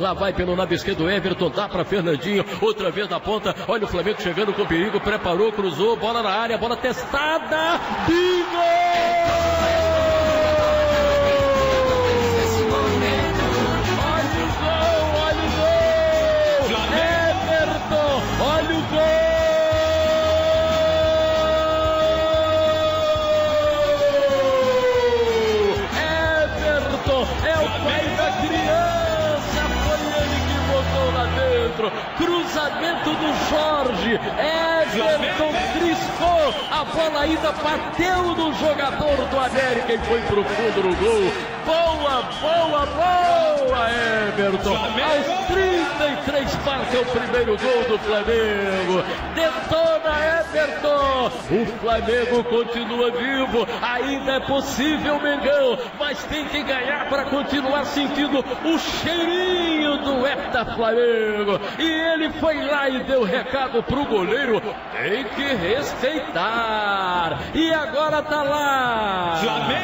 Lá vai pelo lado esquerdo Everton, dá para Fernandinho, outra vez na ponta. Olha o Flamengo chegando com perigo, preparou, cruzou, bola na área, bola testada. Bingo! Cruzamento do Jorge, Everton triscou, a bola ainda bateu no jogador do América e foi pro fundo no gol. Boa, boa, boa, Everton. Aos 33 marca o primeiro gol do Flamengo. Detona Everton. O Flamengo continua vivo. Ainda é possível, Mengão, mas tem que ganhar para continuar sentindo o cheirinho do Hepta Flamengo. E ele foi lá e deu recado pro goleiro. Tem que respeitar. E agora tá lá. Flamengo